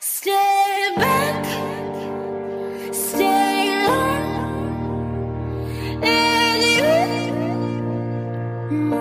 Stay back, stay long, you.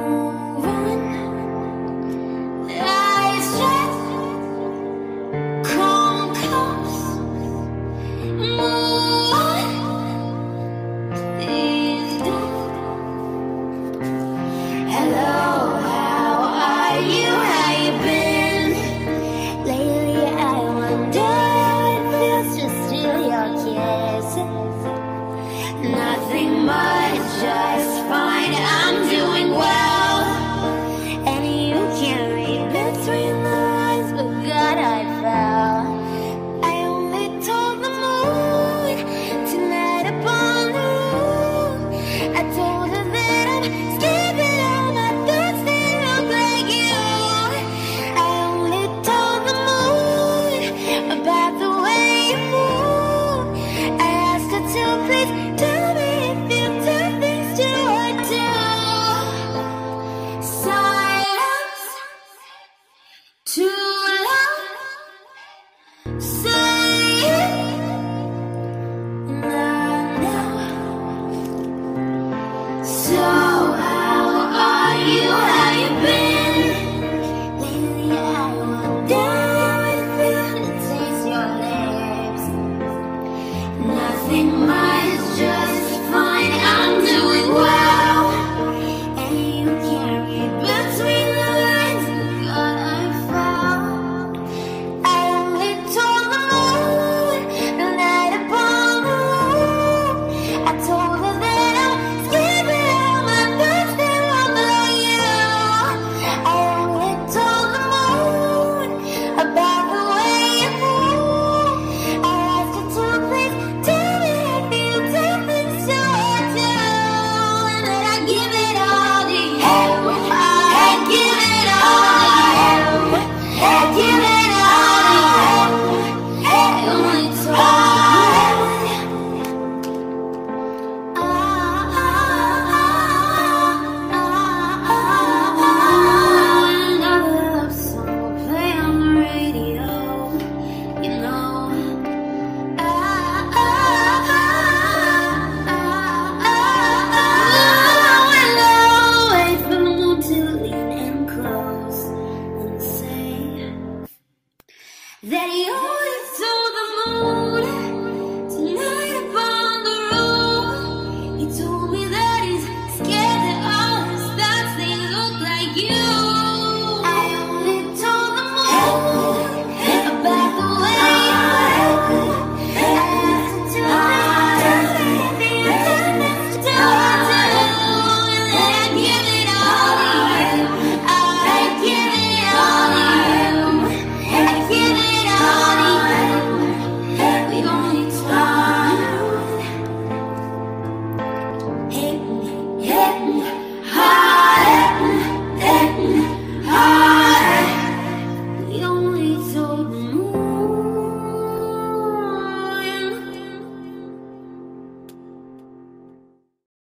Very old.